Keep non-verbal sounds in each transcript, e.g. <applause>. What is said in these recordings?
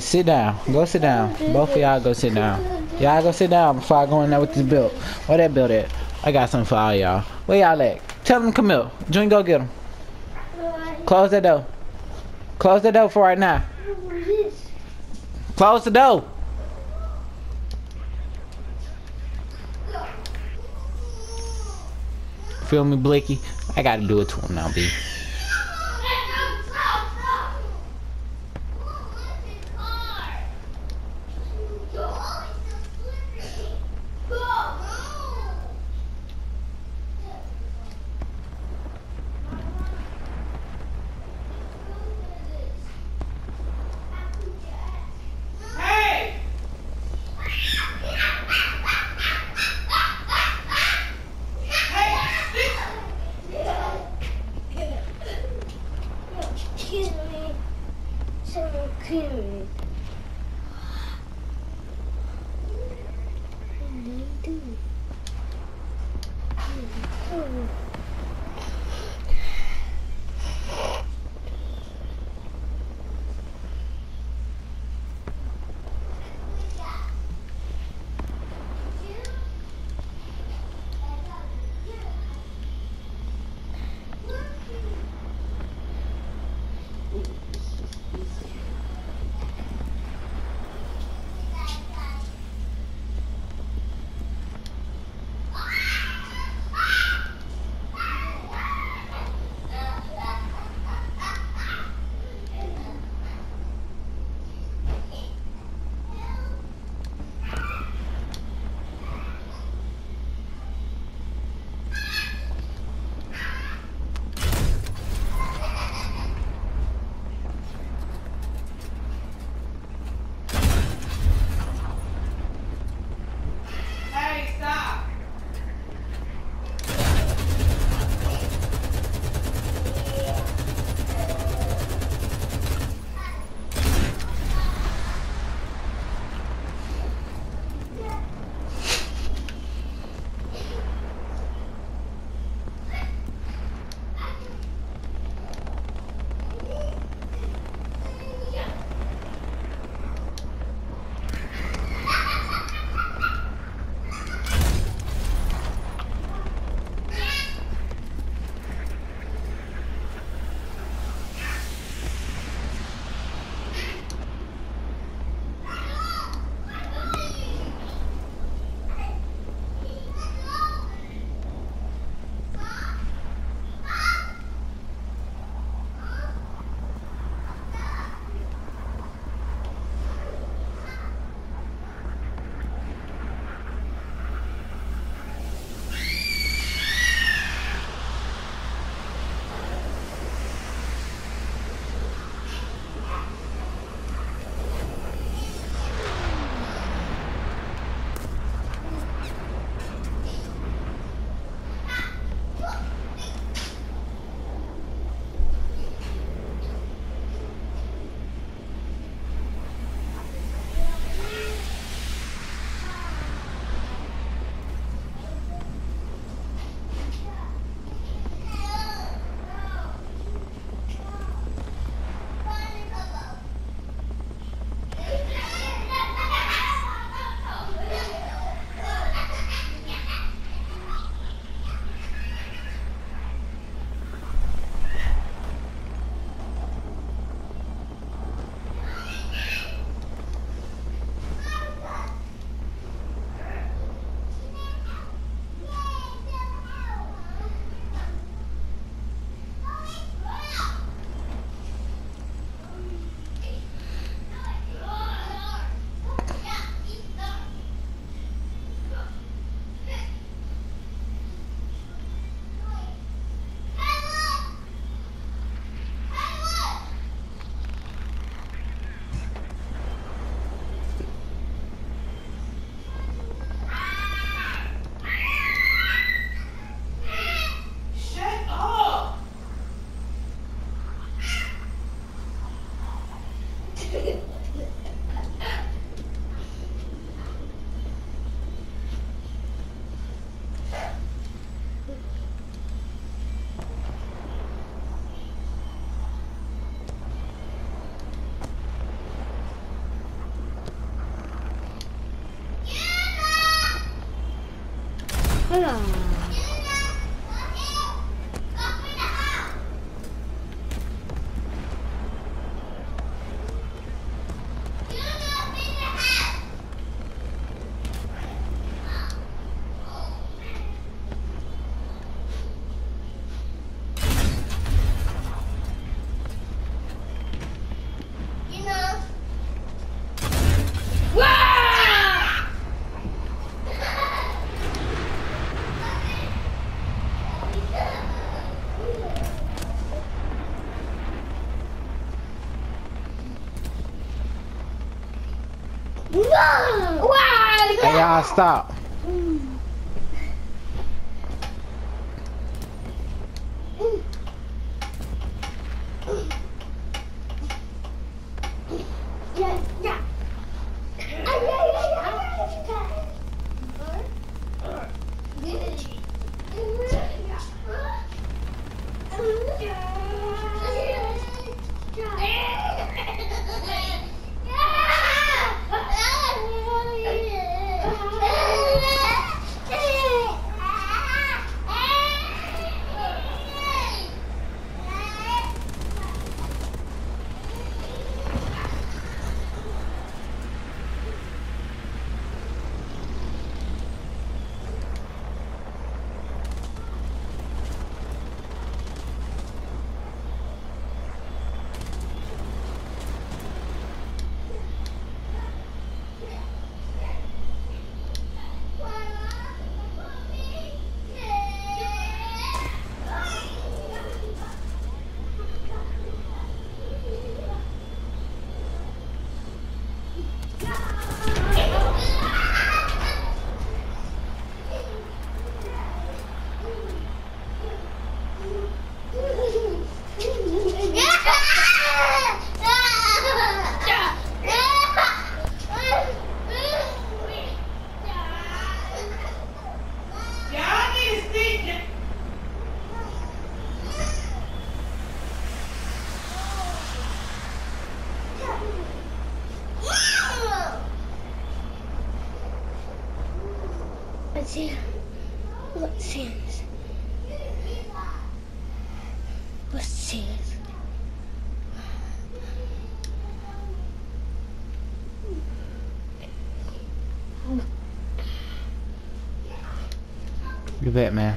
Sit down. Go sit down. Both of y'all go sit down. Y'all go sit down before I go in there with this belt. Where that belt at? I got something for all y'all. Where y'all at? Tell them come here. Junior, go get them. Close the door. Close the door for right now. Close the door. Feel me, Blicky? I gotta do it to him now, B. You know. Wow! Hey, y'all, stop. See. Let's see. Let's see. Look at that, man.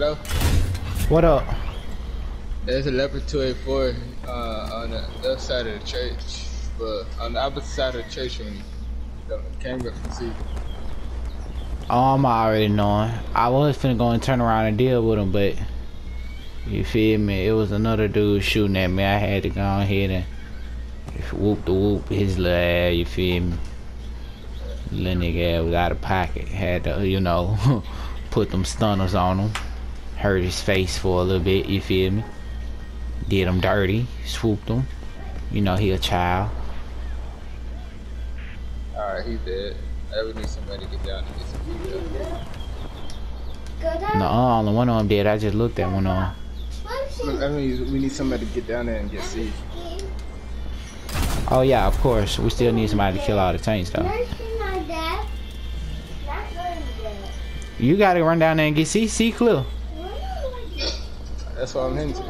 Hello? What up? There's a leopard 2A4 uh, on the left side of the church, but on the opposite side of the church when you came up from sea. Oh, I'm already knowing. I was finna go and turn around and deal with him, but you feel me? It was another dude shooting at me. I had to go ahead and whoop the whoop his little ass. You feel me? Little nigga was out of pocket. Had to, you know, <laughs> put them stunners on him. Hurt his face for a little bit. You feel me? Did him dirty. Swooped him. You know he a child. Alright, he dead. I would need somebody to get down and get some people. Go. No, only one of them did. I just looked at one of them. I mean, we need somebody to get down there and get C. Oh yeah, of course. We still need somebody to kill all the tanks though. Nursing my dad. Not going to dad. You gotta run down there and get C. C clear. That's what I'm heading to.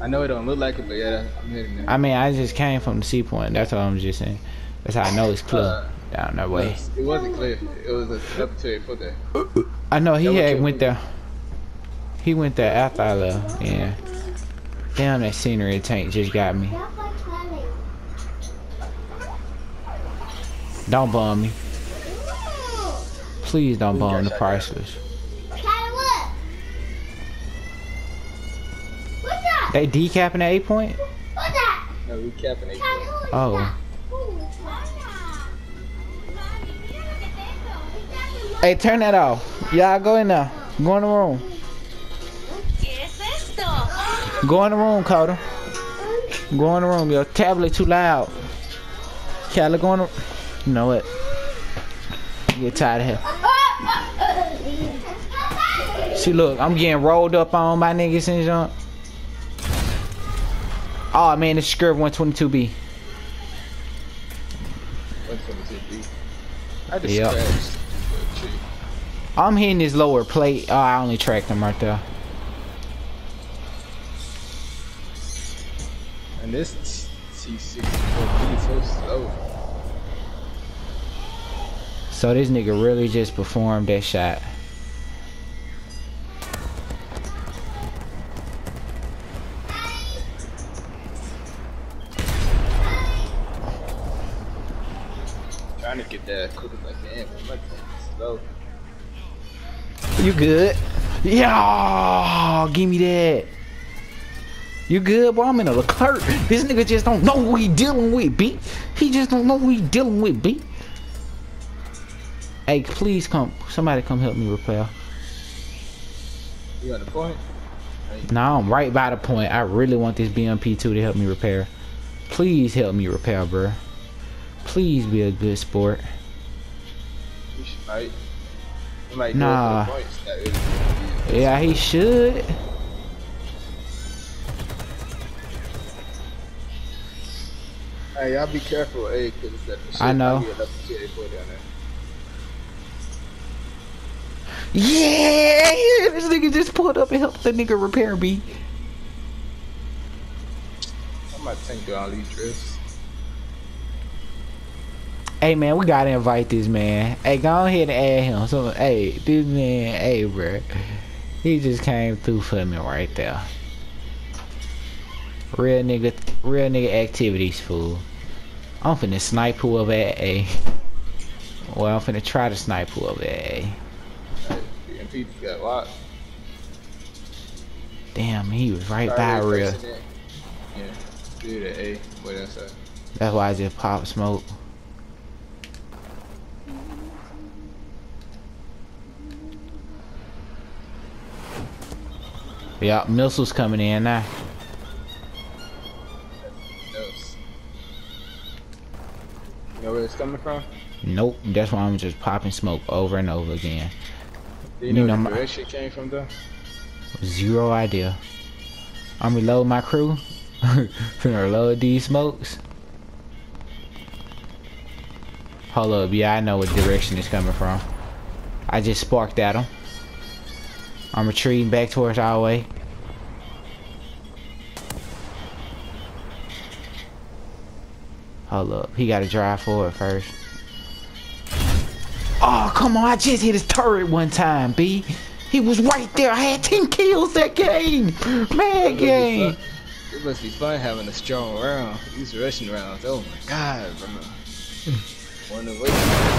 I know it don't look like it, but yeah, I'm heading there. I mean, I just came from the C point. That's all I'm just saying. That's how I know it's clear Uh, down that way. It wasn't clear. It was a leopard 2A4 there. I know he had went there. He went there after I left. Yeah. Damn, that scenery tank just got me. Not like funny. Don't bum me. Please don't bum the priceless. Tyler, what? What's that? They decapping at eight point? What's that? No, we capping it. Tyler, who is Oh. that? Who is that? Hey, turn that off. Y'all go in there. Go in the room. Go in the room, Coda. Go in the room. Your tablet too loud. Cali, go in the... You know what? Get tired of here. <laughs> See, look, I'm getting rolled up on by niggas and junk. Oh, man, this Scurv 122B. 122B. I just yep. crashed. I'm hitting this lower plate. Oh, I only tracked him right there. And this T64B is so slow. So this nigga really just performed that shot. Trying to get that quick as I can, but my slow. You good? Yeah, give me that. You good, bro? I'm in a Leclerc. This nigga just don't know who he dealing with, B. He just don't know who he dealing with, B. Hey, please come. Somebody come help me repair. You on the point? No, I'm right by the point. I really want this BMP2 to help me repair. Please help me repair, bro. Please be a good sport. Should might. Might Nah. do it for the points. Yeah, he should. Hey, y'all be careful, hey, cause it's that shit. I know. might be enough to get down there. Yeah, <laughs> this nigga just pulled up and helped the nigga repair me. I might do all these drifts. Hey man, we gotta invite this man. Hey, go ahead and add him. So, hey, this man, hey, bro, he just came through for me right there. Real nigga, real nigga activities, fool. I'm finna snipe whoever at A. Well, I'm finna try to snipe whoever at A. Hey, BMP got locked. Damn, he was right by real. Yeah, dude the A. Wait outside. That's why I just pop smoke. Yeah, missiles coming in now. You know where it's coming from? Nope, that's why I'm just popping smoke over and over again. Do you You know know where my- came from though? Zero idea. I'm reloading my crew. <laughs> Finna reload these smokes. Hold up, yeah, I know what direction it's coming from. I just sparked at him. I'm retreating back towards our way. Hold up, he gotta drive forward first. Oh, come on. I just hit his turret one time, B. He was right there. I had 10 kills that game. Man, game. It must be fun having a strong round. These rushing rounds. Oh my god, bro. <sighs>